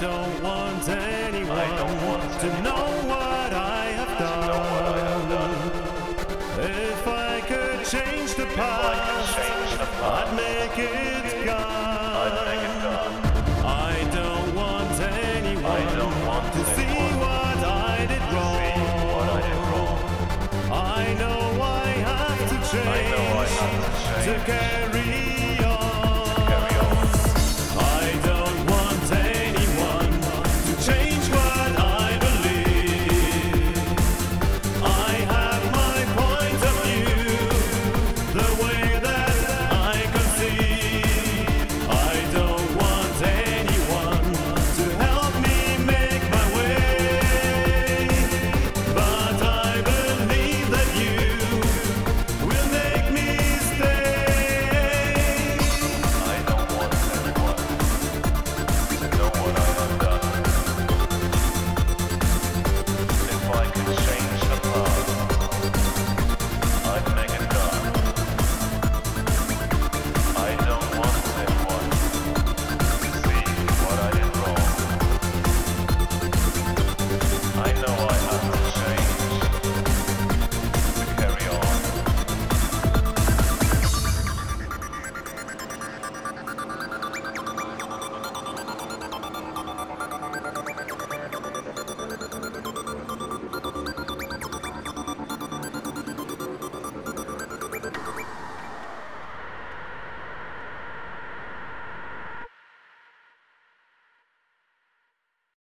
don't want anyone don't want to anyone. know what I have done. If I could change the past, I'd make it gone. I don't want anyone don't want to see what I did wrong. I, know I, I know I have to change to carry.